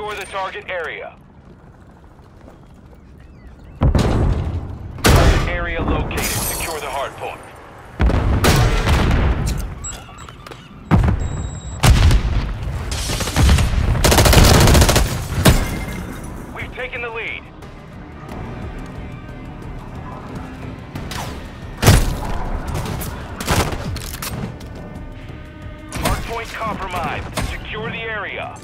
Secure the target area. Target area located. Secure the hard point. We've taken the lead. Hardpoint compromised. Secure the area.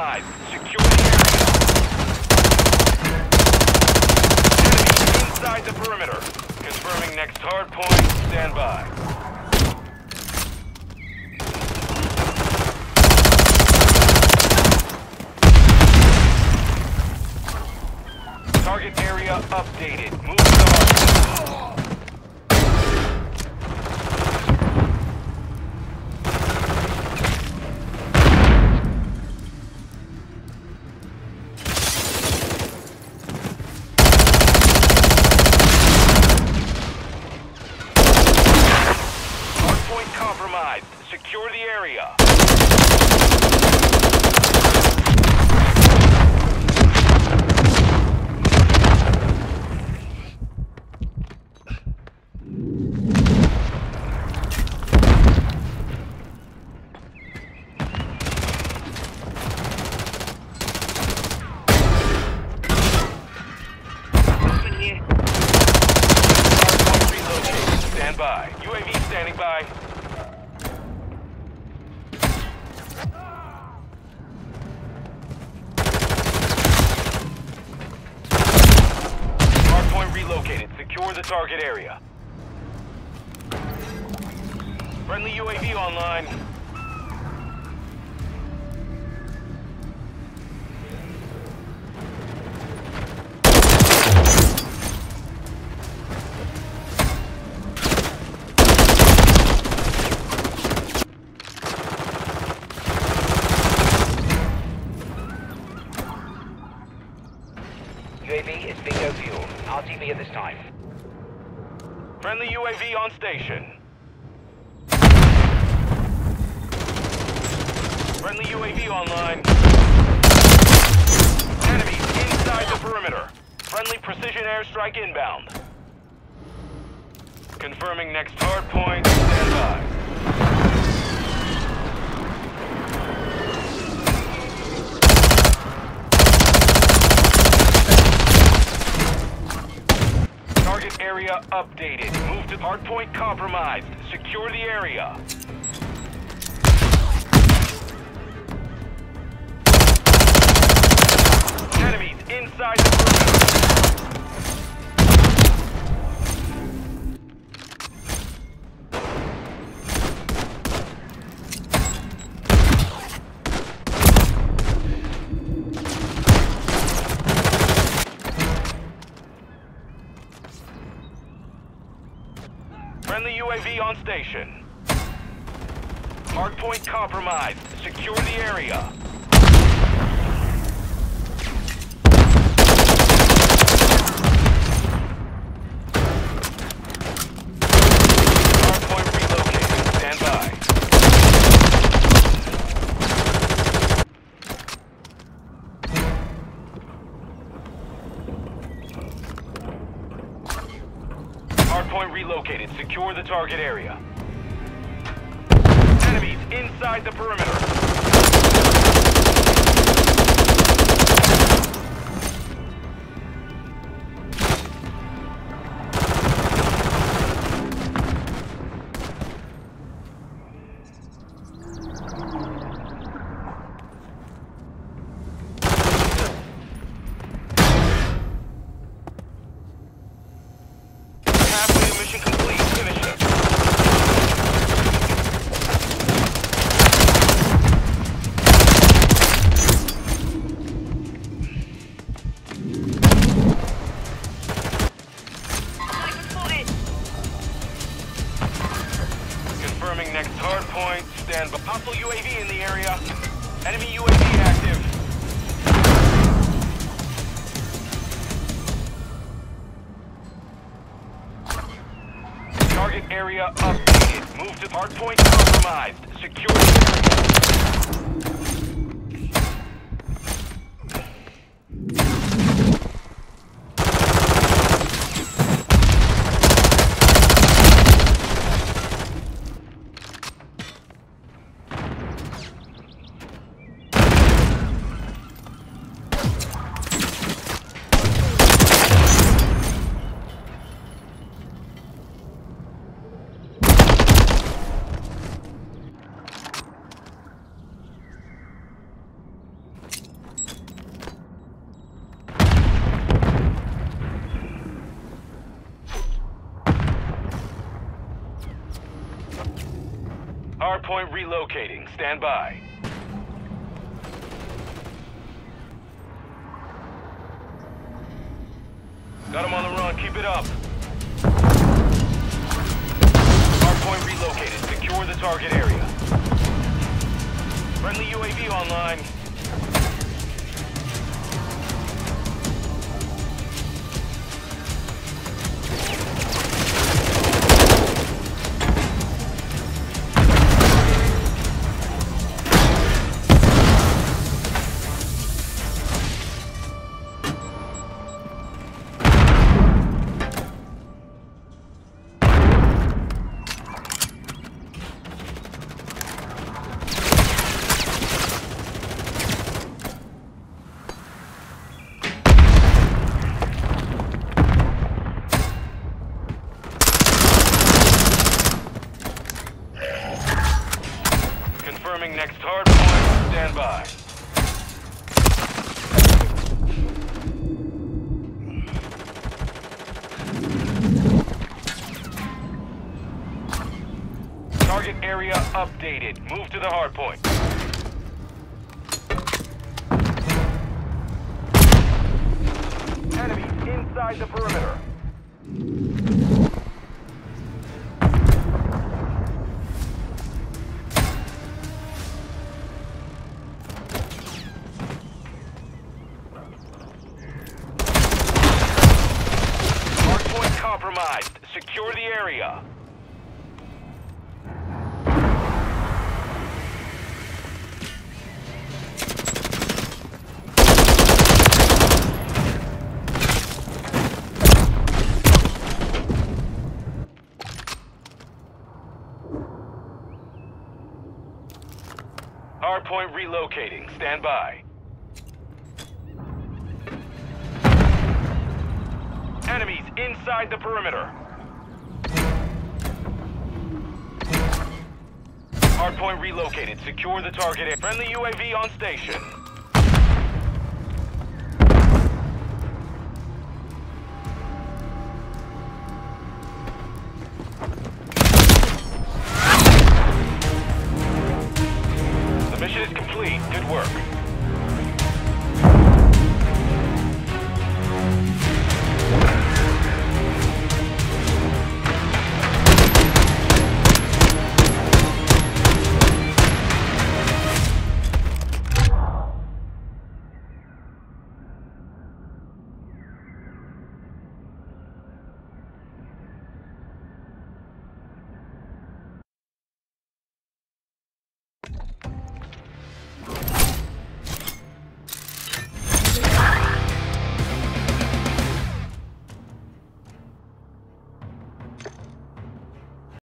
Hardpoint. Secure the area. Enemies inside the perimeter. Confirming next hardpoint. Stand by. Target area updated. Move to area. Stand by. UAV standing by. Hardpoint relocated. Secure the target area. Friendly UAV online. UAV is bingo fuel. RTB at this time. Friendly UAV on station. Friendly UAV online. Enemies inside the perimeter. Friendly precision airstrike inbound. Confirming next hard point. Stand by. Target area updated. Move to hardpoint compromised. Secure the area. Friendly UAV on station. Hardpoint compromised. Secure the area. Hardpoint relocated. Stand by. Hardpoint relocated. Secure the target area. Enemies inside the perimeter. UAV in the area. Enemy UAV active. Target area updated. Move to hardpoint compromised. Secure the area. Hardpoint relocating. Stand by. Got him on the run. Keep it up. Hardpoint relocated. Secure the target area. Friendly UAV online. Updated. Move to the hardpoint. Enemy inside the perimeter. Hardpoint relocating. Stand by. Enemies inside the perimeter. Hardpoint relocated. Secure the target. Friendly UAV on station. Mission is complete. Good work.